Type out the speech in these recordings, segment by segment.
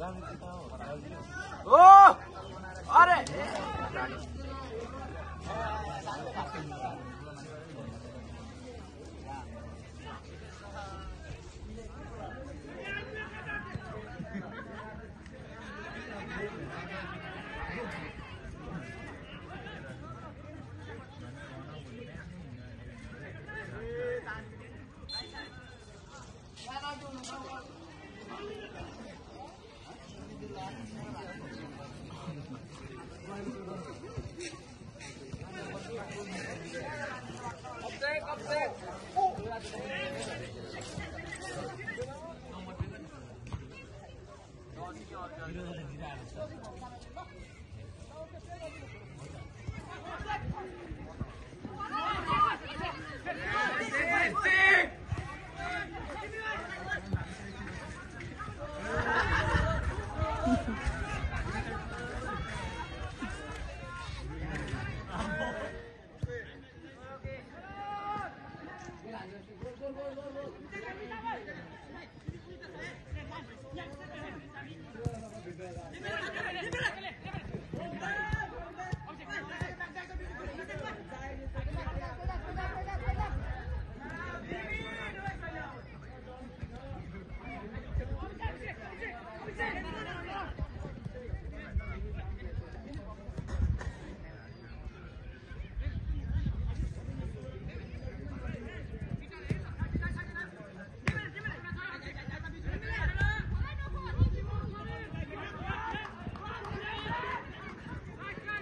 ओ अरे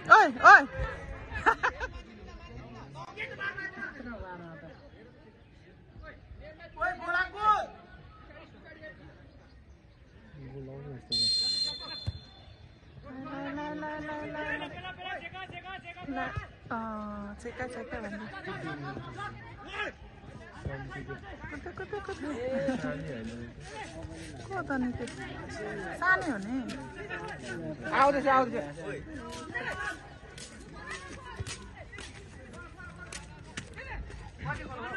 ओए बोलाको चेका चेका भन्दै सानै हो नि आउँदैछ आउँदैछ ऊ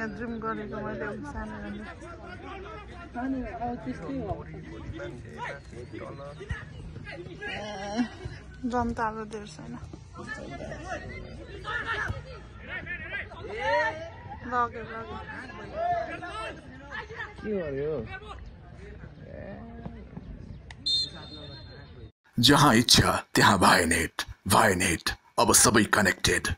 यहाँ ड्रिम गरेको मैले सानो जनताहरू धेर छैन लग्यो लग्यो जहाँ इच्छा त्यहाँ भाइनेट भाइनेट अब सबै कनेक्टेड